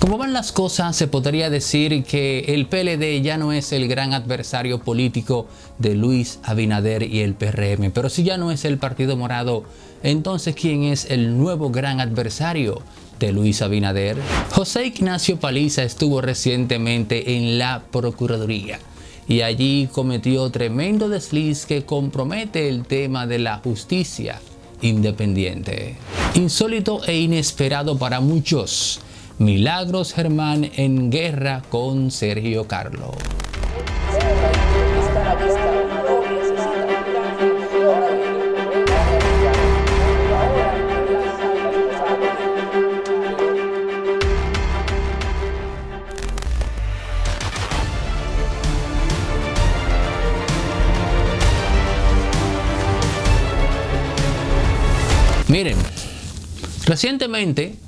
Como van las cosas, se podría decir que el PLD ya no es el gran adversario político de Luis Abinader y el PRM. Pero si ya no es el Partido Morado, entonces ¿quién es el nuevo gran adversario de Luis Abinader? José Ignacio Paliza estuvo recientemente en la Procuraduría y allí cometió tremendo desliz que compromete el tema de la justicia independiente. Insólito e inesperado para muchos Milagros Germán en guerra con Sergio Carlo. Miren, recientemente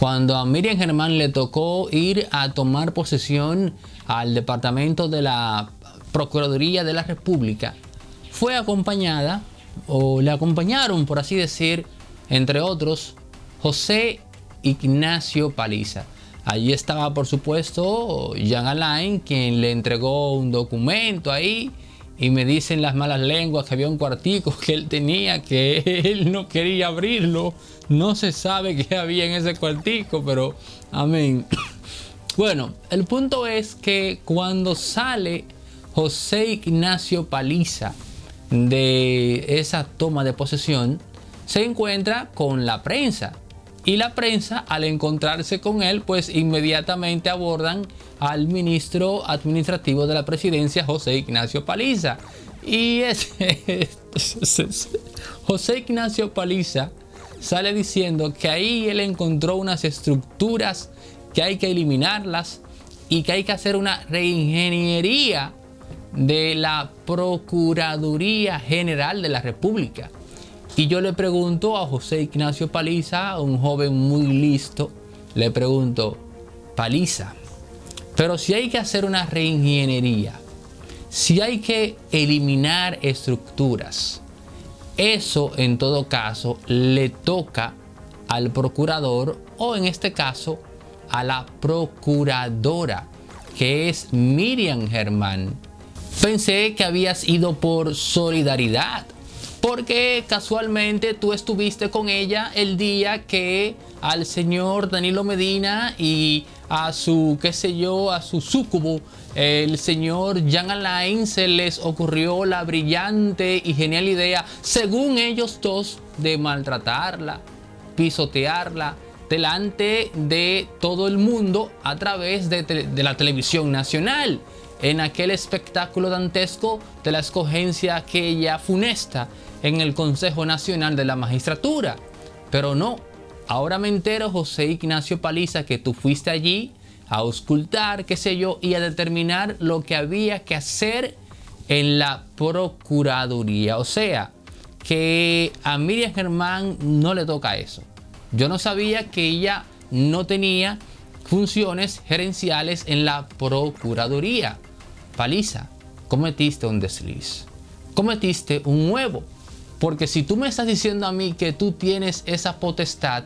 cuando a Miriam Germán le tocó ir a tomar posesión al departamento de la Procuraduría de la República, fue acompañada, o le acompañaron, por así decir, entre otros, José Ignacio Paliza. Allí estaba, por supuesto, Jean Alain, quien le entregó un documento ahí y me dicen las malas lenguas que había un cuartico que él tenía, que él no quería abrirlo. No se sabe qué había en ese cuartico, pero amén. Bueno, el punto es que cuando sale José Ignacio Paliza de esa toma de posesión, se encuentra con la prensa. Y la prensa, al encontrarse con él, pues inmediatamente abordan al ministro administrativo de la presidencia, José Ignacio Paliza. Y ese, José Ignacio Paliza sale diciendo que ahí él encontró unas estructuras que hay que eliminarlas y que hay que hacer una reingeniería de la Procuraduría General de la República. Y yo le pregunto a José Ignacio Paliza, un joven muy listo, le pregunto, Paliza, pero si hay que hacer una reingeniería, si hay que eliminar estructuras, eso en todo caso le toca al procurador o en este caso a la procuradora, que es Miriam Germán. Pensé que habías ido por solidaridad porque casualmente tú estuviste con ella el día que al señor Danilo Medina y a su, qué sé yo, a su súcubo, el señor Jan Alain, se les ocurrió la brillante y genial idea, según ellos dos, de maltratarla, pisotearla delante de todo el mundo a través de la televisión nacional en aquel espectáculo dantesco de la escogencia aquella funesta en el Consejo Nacional de la Magistratura. Pero no, ahora me entero, José Ignacio Paliza, que tú fuiste allí a auscultar, qué sé yo, y a determinar lo que había que hacer en la Procuraduría. O sea, que a Miriam Germán no le toca eso. Yo no sabía que ella no tenía funciones gerenciales en la Procuraduría. Paliza, cometiste un desliz. Cometiste un nuevo. Porque si tú me estás diciendo a mí que tú tienes esa potestad,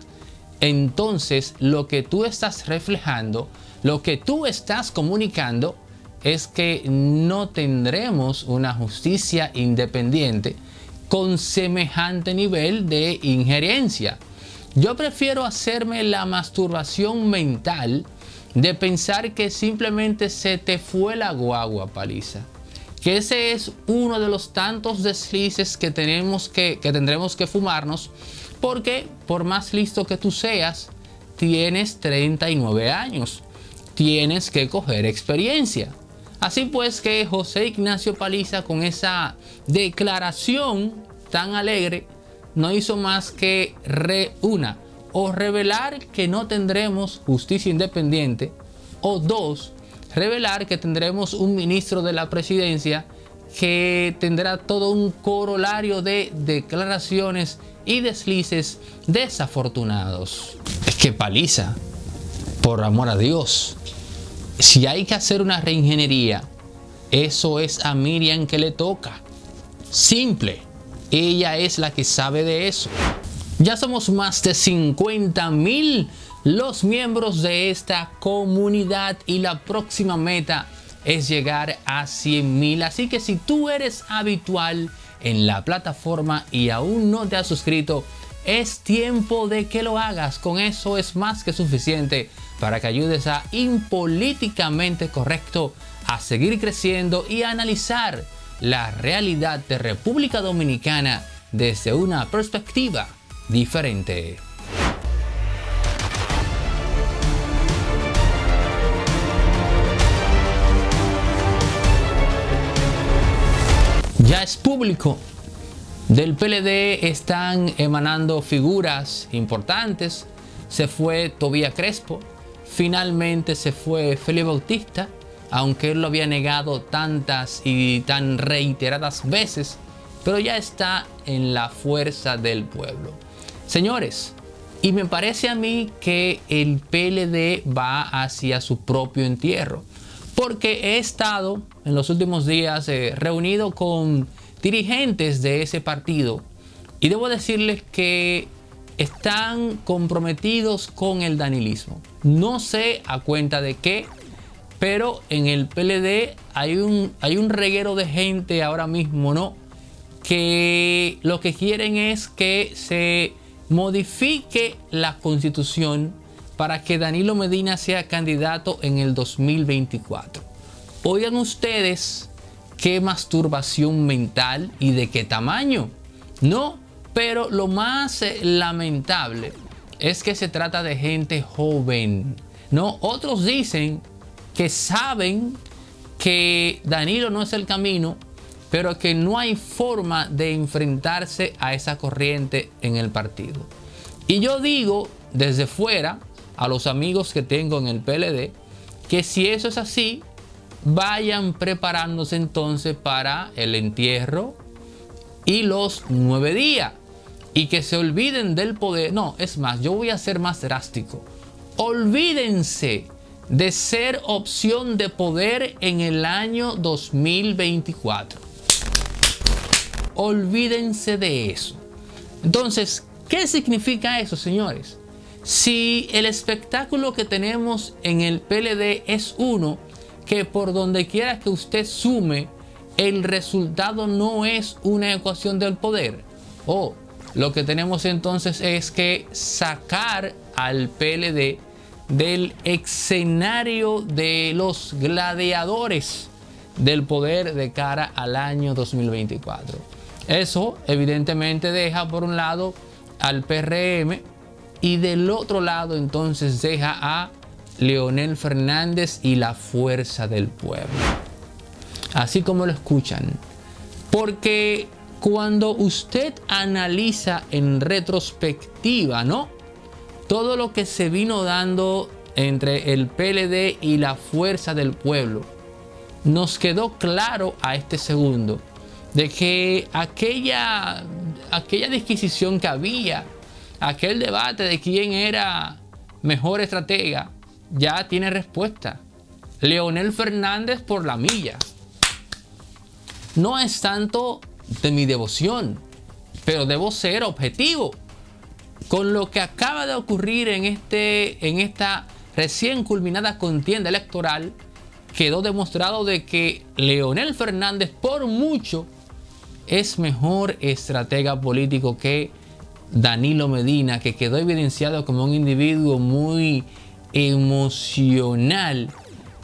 entonces lo que tú estás reflejando, lo que tú estás comunicando, es que no tendremos una justicia independiente con semejante nivel de injerencia. Yo prefiero hacerme la masturbación mental de pensar que simplemente se te fue la guagua, paliza. Que ese es uno de los tantos deslices que, tenemos que, que tendremos que fumarnos, porque por más listo que tú seas, tienes 39 años. Tienes que coger experiencia. Así pues que José Ignacio Paliza con esa declaración tan alegre no hizo más que reúna o revelar que no tendremos justicia independiente, o dos, revelar que tendremos un ministro de la presidencia que tendrá todo un corolario de declaraciones y deslices desafortunados. Es que paliza, por amor a Dios, si hay que hacer una reingeniería, eso es a Miriam que le toca. Simple, ella es la que sabe de eso. Ya somos más de 50 mil los miembros de esta comunidad y la próxima meta es llegar a 100 mil. Así que si tú eres habitual en la plataforma y aún no te has suscrito, es tiempo de que lo hagas. Con eso es más que suficiente para que ayudes a Impolíticamente Correcto a seguir creciendo y a analizar la realidad de República Dominicana desde una perspectiva diferente. Ya es público. Del PLD están emanando figuras importantes. Se fue Tobía Crespo. Finalmente se fue Felipe Bautista, aunque él lo había negado tantas y tan reiteradas veces, pero ya está en la fuerza del pueblo. Señores, y me parece a mí que el PLD va hacia su propio entierro porque he estado en los últimos días eh, reunido con dirigentes de ese partido y debo decirles que están comprometidos con el danilismo. No sé a cuenta de qué, pero en el PLD hay un, hay un reguero de gente ahora mismo, ¿no? Que lo que quieren es que se modifique la constitución para que Danilo Medina sea candidato en el 2024. Oigan ustedes qué masturbación mental y de qué tamaño. No, pero lo más eh, lamentable es que se trata de gente joven. No, otros dicen que saben que Danilo no es el camino, pero que no hay forma de enfrentarse a esa corriente en el partido. Y yo digo desde fuera, a los amigos que tengo en el PLD que si eso es así, vayan preparándose entonces para el entierro y los nueve días. Y que se olviden del poder. No, es más, yo voy a ser más drástico. Olvídense de ser opción de poder en el año 2024. Olvídense de eso. Entonces, ¿qué significa eso, señores? Si el espectáculo que tenemos en el PLD es uno que por donde quiera que usted sume, el resultado no es una ecuación del poder. O lo que tenemos entonces es que sacar al PLD del escenario de los gladiadores del poder de cara al año 2024. Eso evidentemente deja por un lado al PRM y del otro lado entonces deja a Leonel Fernández y la fuerza del pueblo. Así como lo escuchan. Porque cuando usted analiza en retrospectiva, ¿no? Todo lo que se vino dando entre el PLD y la fuerza del pueblo, nos quedó claro a este segundo de que aquella, aquella disquisición que había aquel debate de quién era mejor estratega ya tiene respuesta. Leonel Fernández por la milla. No es tanto de mi devoción, pero debo ser objetivo. Con lo que acaba de ocurrir en, este, en esta recién culminada contienda electoral, quedó demostrado de que Leonel Fernández por mucho es mejor estratega político que Danilo Medina, que quedó evidenciado como un individuo muy emocional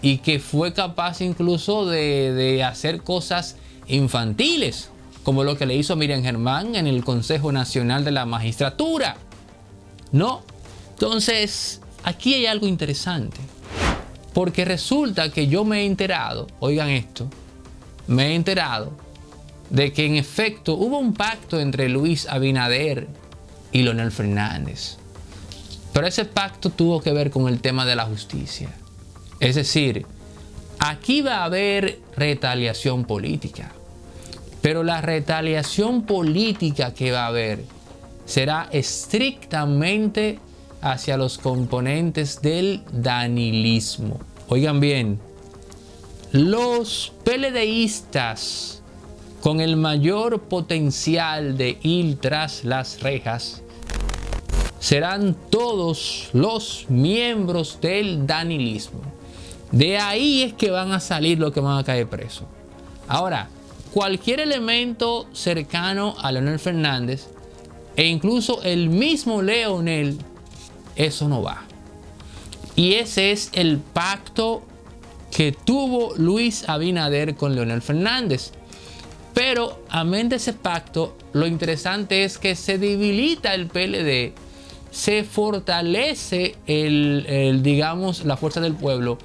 y que fue capaz incluso de, hacer cosas infantiles, como lo que le hizo Miriam Germán en el Consejo Nacional de la Magistratura. ¿No? Entonces, aquí hay algo interesante. Porque resulta que yo me he enterado, oigan esto, me he enterado de que en efecto hubo un pacto entre Luis Abinader y Leonel Fernández. Pero ese pacto tuvo que ver con el tema de la justicia. Es decir, aquí va a haber retaliación política. Pero la retaliación política que va a haber será estrictamente hacia los componentes del danilismo. Oigan bien, los PLDistas con el mayor potencial de ir tras las rejas, serán todos los miembros del danilismo. De ahí es que van a salir los que van a caer presos. Ahora, cualquier elemento cercano a Leonel Fernández e incluso el mismo Leonel, eso no va. Y ese es el pacto que tuvo Luis Abinader con Leonel Fernández. Pero a de ese pacto, lo interesante es que se debilita el PLD, se fortalece el, digamos, la fuerza del pueblo.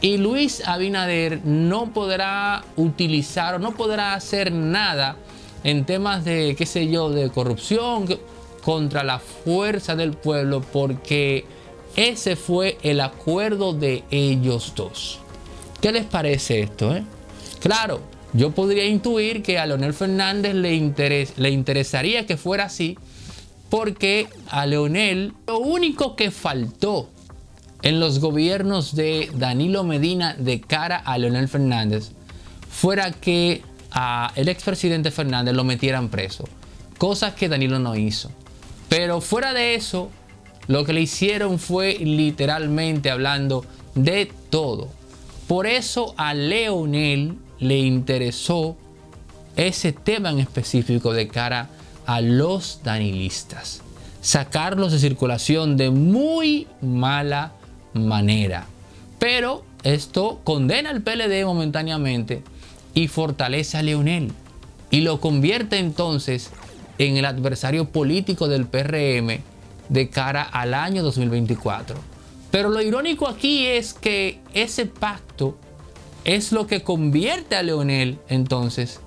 Y Luis Abinader no podrá utilizar o no podrá hacer nada en temas de, qué sé yo, de corrupción contra la fuerza del pueblo porque ese fue el acuerdo de ellos dos. ¿Qué les parece esto? Eh? Claro, yo podría intuir que a Leonel Fernández le, le interesaría que fuera así, porque a Leonel lo único que faltó en los gobiernos de Danilo Medina de cara a Leonel Fernández fuera que a el expresidente Fernández lo metieran preso, cosas que Danilo no hizo. Pero fuera de eso, lo que le hicieron fue literalmente hablando de todo. Por eso a Leonel le interesó ese tema en específico de cara a los danilistas. Sacarlos de circulación de muy mala manera. Pero esto condena al PLD momentáneamente y fortalece a Leonel. Y lo convierte entonces en el adversario político del PRM de cara al año 2024. Pero lo irónico aquí es que ese pacto es lo que convierte a Leonel entonces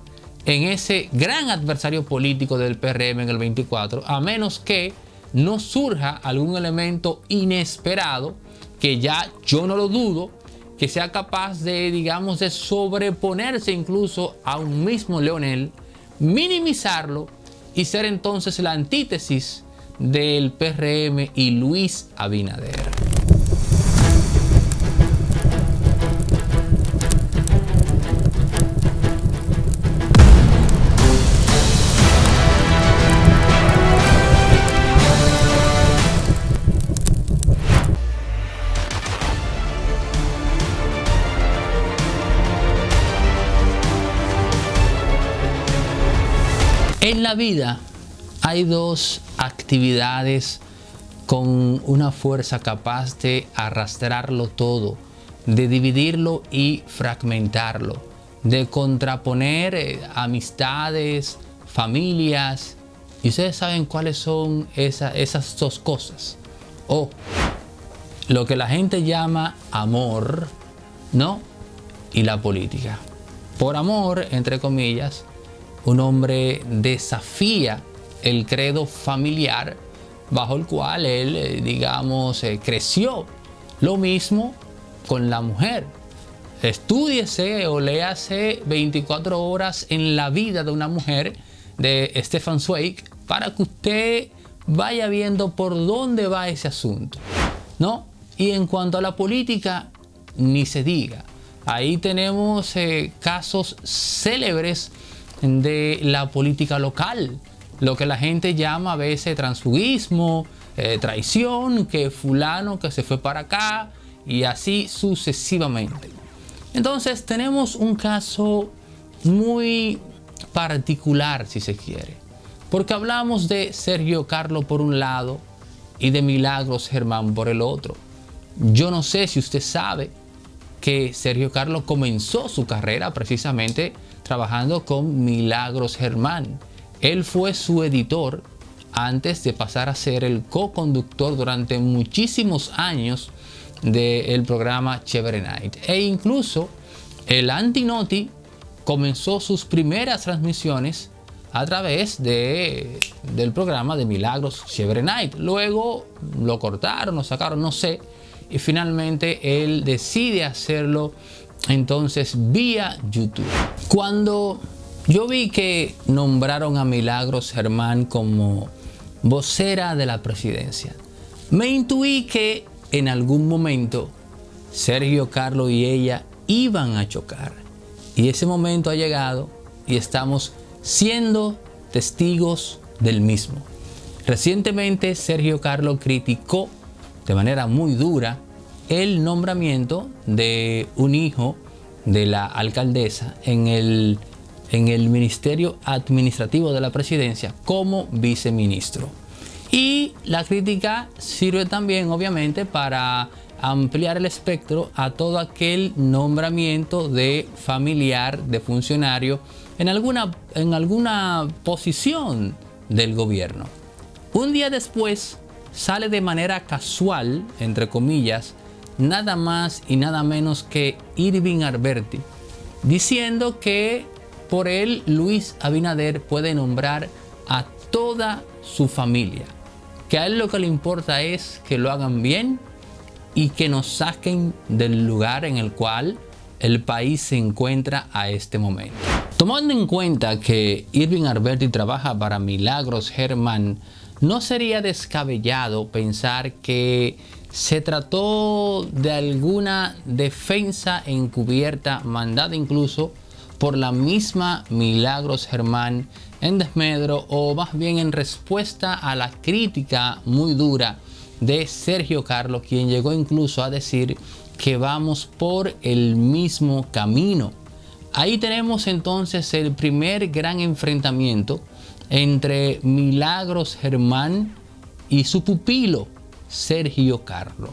en ese gran adversario político del PRM en el 24, a menos que no surja algún elemento inesperado, que ya yo no lo dudo, que sea capaz de, digamos, de sobreponerse incluso a un mismo Leonel, minimizarlo y ser entonces la antítesis del PRM y Luis Abinader. La vida hay dos actividades con una fuerza capaz de arrastrarlo todo, de dividirlo y fragmentarlo, de contraponer eh, amistades, familias. Y ustedes saben cuáles son esas dos cosas. O lo que la gente llama amor, ¿no? Y la política. Por amor, entre comillas, un hombre desafía el credo familiar bajo el cual él, eh, digamos, eh, creció. Lo mismo con la mujer. Estúdiese o léase 24 horas en la vida de una mujer de Stefan Zweig para que usted vaya viendo por dónde va ese asunto. ¿No? Y en cuanto a la política, ni se diga. Ahí tenemos eh, casos célebres de la política local, lo que la gente llama a veces transfugismo, eh, traición, que fulano que se fue para acá y así sucesivamente. Entonces tenemos un caso muy particular, si se quiere, porque hablamos de Sergio Carlo por un lado y de Milagros Germán por el otro. Yo no sé si usted sabe que Sergio Carlos comenzó su carrera precisamente trabajando con Milagros Germán. Él fue su editor antes de pasar a ser el co-conductor durante muchísimos años del programa Chévere Night. E incluso el Antinoti comenzó sus primeras transmisiones a través de, del programa de Milagros Chévere Night. Luego lo cortaron, lo sacaron, no sé. Y finalmente él decide hacerlo entonces vía YouTube. Cuando yo vi que nombraron a Milagros Germán como vocera de la presidencia, me intuí que en algún momento Sergio Carlos y ella iban a chocar. Y ese momento ha llegado y estamos siendo testigos del mismo. Recientemente Sergio Carlo criticó de manera muy dura el nombramiento de un hijo de la alcaldesa en el, en el Ministerio Administrativo de la Presidencia como viceministro. Y la crítica sirve también, obviamente, para ampliar el espectro a todo aquel nombramiento de familiar, de funcionario, en alguna, en alguna posición del gobierno. Un día después sale de manera casual, entre comillas, nada más y nada menos que Irving Alberti, diciendo que por él Luis Abinader puede nombrar a toda su familia, que a él lo que le importa es que lo hagan bien y que nos saquen del lugar en el cual el país se encuentra a este momento. Tomando en cuenta que Irving Alberti trabaja para Milagros Germán, no sería descabellado pensar que se trató de alguna defensa encubierta mandada incluso por la misma Milagros Germán en desmedro o más bien en respuesta a la crítica muy dura de Sergio Carlos, quien llegó incluso a decir que vamos por el mismo camino. Ahí tenemos entonces el primer gran enfrentamiento entre Milagros Germán y su pupilo Sergio Carlo.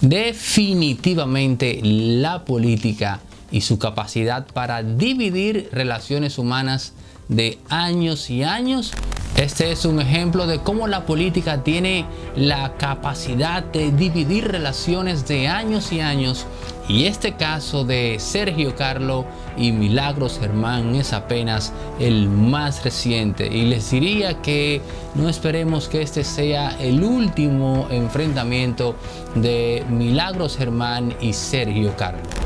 Definitivamente la política y su capacidad para dividir relaciones humanas de años y años. Este es un ejemplo de cómo la política tiene la capacidad de dividir relaciones de años y años y este caso de Sergio Carlo y Milagros Germán es apenas el más reciente y les diría que no esperemos que este sea el último enfrentamiento de Milagros Germán y Sergio Carlo.